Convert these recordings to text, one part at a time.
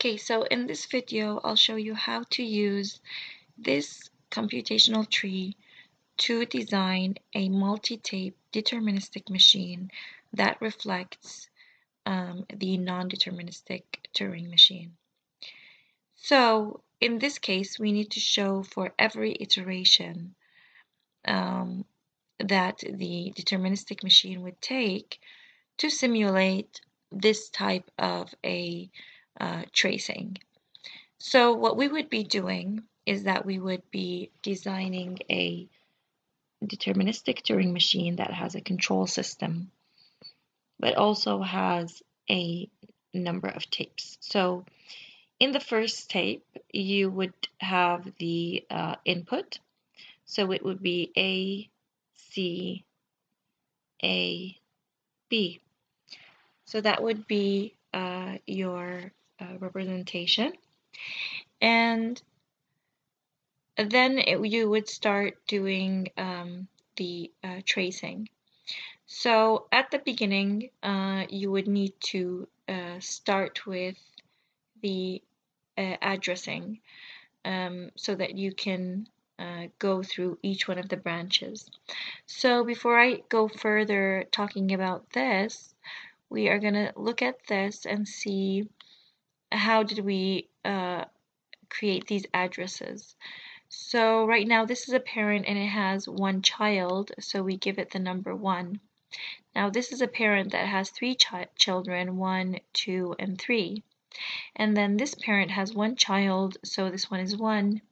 Okay, so in this video, I'll show you how to use this computational tree to design a multi-tape deterministic machine that reflects um, the non-deterministic Turing machine. So in this case, we need to show for every iteration um, that the deterministic machine would take to simulate this type of a uh, tracing. So what we would be doing is that we would be designing a deterministic Turing machine that has a control system, but also has a number of tapes. So in the first tape, you would have the uh, input. So it would be A, C, A, B. So that would be uh, your uh, representation. And then it, you would start doing um, the uh, tracing. So at the beginning, uh, you would need to uh, start with the uh, addressing um, so that you can uh, go through each one of the branches. So before I go further talking about this, we are going to look at this and see how did we uh, create these addresses. So right now this is a parent and it has one child, so we give it the number one. Now this is a parent that has three ch children, one, two, and three. And then this parent has one child, so this one is one.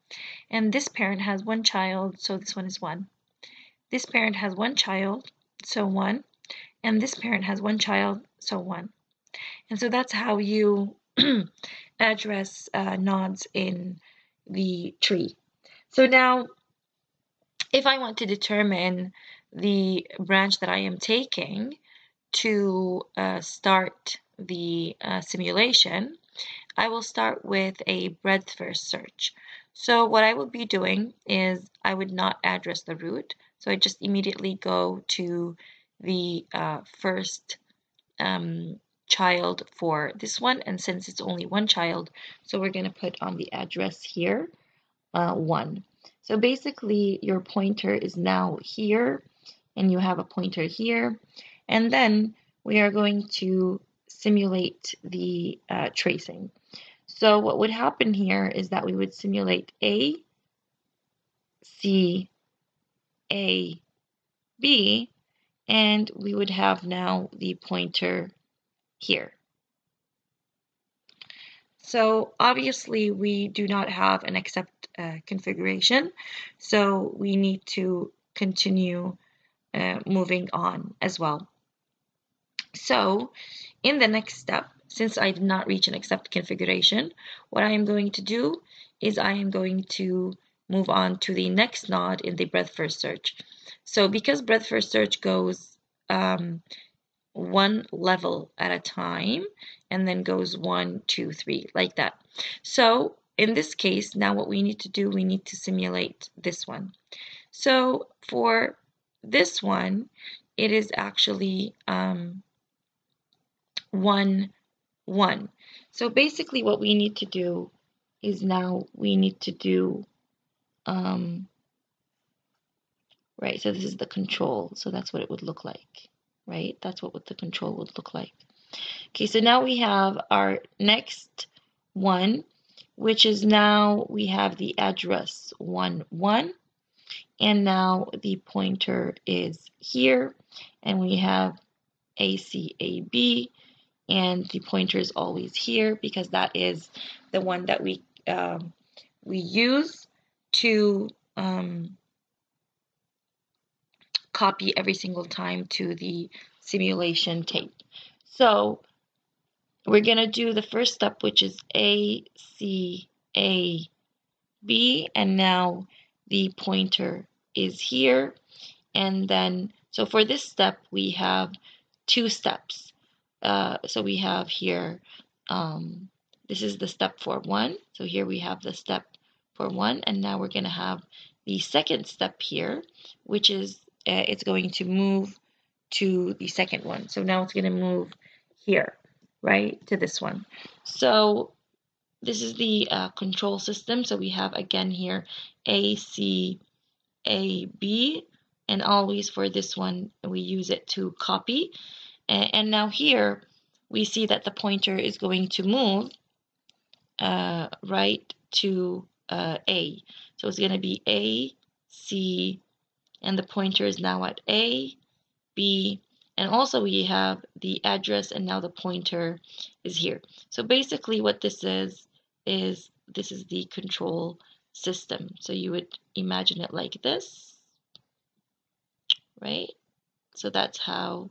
And this parent has one child, so this one is one. This parent has one child, so one. And this parent has one child, so one. And so that's how you address uh, nodes in the tree. So now, if I want to determine the branch that I am taking to uh, start the uh, simulation, I will start with a breadth first search. So what I will be doing is I would not address the root. So I just immediately go to the uh, first um, child for this one and since it's only one child so we're going to put on the address here uh, 1 so basically your pointer is now here and you have a pointer here and then we are going to simulate the uh, tracing. So what would happen here is that we would simulate A C A B and we would have now the pointer here. So obviously we do not have an accept uh, configuration, so we need to continue uh, moving on as well. So in the next step, since I did not reach an accept configuration, what I am going to do is I am going to move on to the next node in the breadth first search. So because breadth first search goes um, one level at a time and then goes one, two, three, like that. So in this case, now what we need to do, we need to simulate this one. So for this one, it is actually um, one, one. So basically what we need to do is now we need to do, um, right, so this is the control. So that's what it would look like right? That's what the control would look like. Okay, so now we have our next one, which is now we have the address 1, 1. And now the pointer is here, and we have ACAB, and the pointer is always here because that is the one that we um, we use to um, copy every single time to the simulation tape. So we're going to do the first step, which is A, C, A, B, and now the pointer is here. And then, so for this step, we have two steps. Uh, so we have here, um, this is the step for one. So here we have the step for one, and now we're going to have the second step here, which is uh, it's going to move to the second one. So now it's going to move here, right, to this one. So this is the uh, control system. So we have again here A, C, A, B, and always for this one, we use it to copy. And now here, we see that the pointer is going to move uh, right to uh, A. So it's going to be A, C, and the pointer is now at A, B, and also we have the address and now the pointer is here. So basically what this is, is this is the control system. So you would imagine it like this, right? So that's how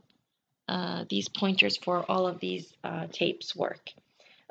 uh, these pointers for all of these uh, tapes work.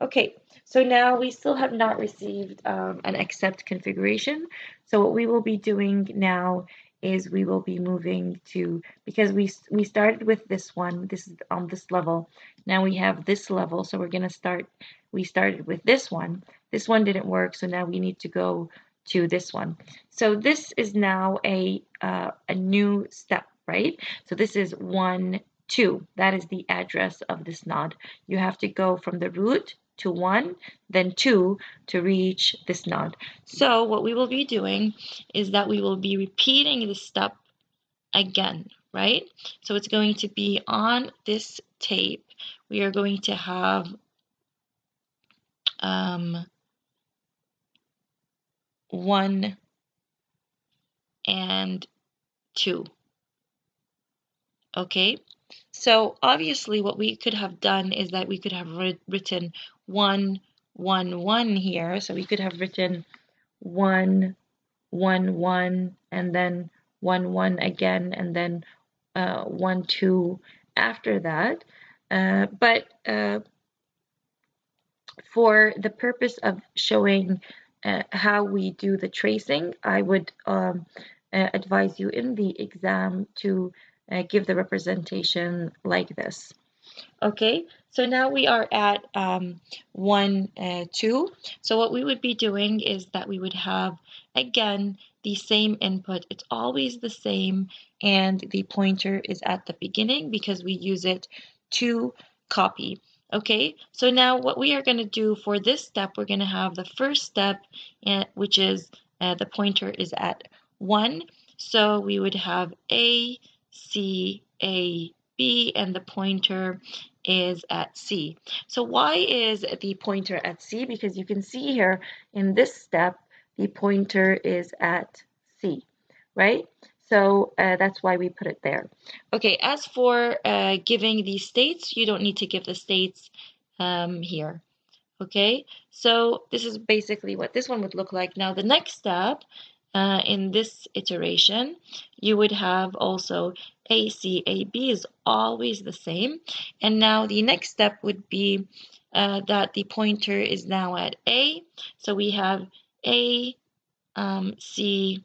Okay, so now we still have not received um, an accept configuration. So what we will be doing now is we will be moving to, because we, we started with this one, this is on this level. Now we have this level, so we're going to start, we started with this one. This one didn't work, so now we need to go to this one. So this is now a, uh, a new step, right? So this is one, two. That is the address of this node. You have to go from the root to 1, then 2 to reach this node. So what we will be doing is that we will be repeating this step again, right? So it's going to be on this tape. We are going to have um, 1 and 2. Okay, so obviously what we could have done is that we could have written 1, 1, 1 here. So we could have written 1, 1, 1, and then 1, 1 again, and then uh, 1, 2 after that. Uh, but uh, for the purpose of showing uh, how we do the tracing, I would um, uh, advise you in the exam to uh, give the representation like this. Okay, so now we are at um, 1, uh, 2. So what we would be doing is that we would have, again, the same input. It's always the same, and the pointer is at the beginning because we use it to copy. Okay, so now what we are going to do for this step, we're going to have the first step, uh, which is uh, the pointer is at 1. So we would have A, C, A, B, and the pointer is at C. So why is the pointer at C? Because you can see here in this step, the pointer is at C, right? So uh, that's why we put it there. Okay, as for uh, giving the states, you don't need to give the states um, here. Okay, so this is basically what this one would look like. Now the next step uh, in this iteration, you would have also AC, AB is always the same. And now the next step would be uh, that the pointer is now at A. So we have A, um, C,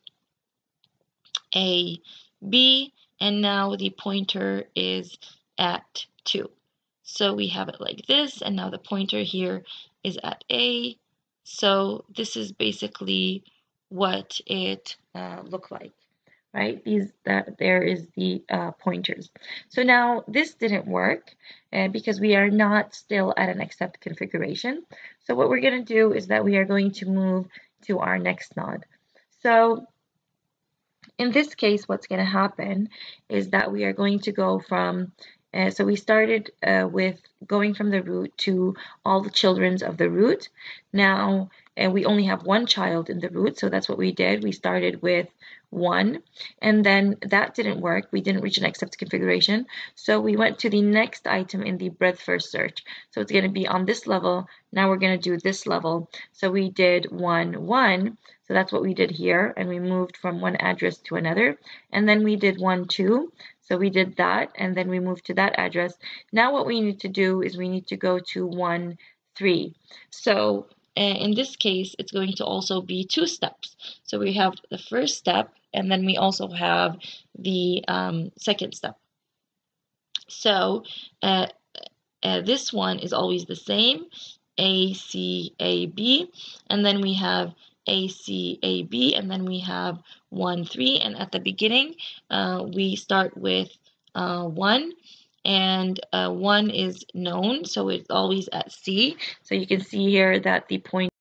A, B, and now the pointer is at 2. So we have it like this, and now the pointer here is at A. So this is basically what it uh, looked like right? These that there is the uh, pointers. So now this didn't work uh, because we are not still at an accept configuration so what we're going to do is that we are going to move to our next node. So in this case what's going to happen is that we are going to go from uh, so we started uh, with going from the root to all the children's of the root. Now and we only have one child in the root, so that's what we did. We started with one, and then that didn't work. We didn't reach an accept configuration, so we went to the next item in the breadth first search. So it's going to be on this level. Now we're going to do this level. So we did one, one, so that's what we did here, and we moved from one address to another, and then we did one, two, so we did that, and then we moved to that address. Now what we need to do is we need to go to one, three. So and in this case, it's going to also be two steps. So we have the first step, and then we also have the um, second step. So uh, uh, this one is always the same, A, C, A, B, and then we have A, C, A, B, and then we have 1, 3, and at the beginning, uh, we start with uh, 1, and uh, 1 is known, so it's always at C. So you can see here that the point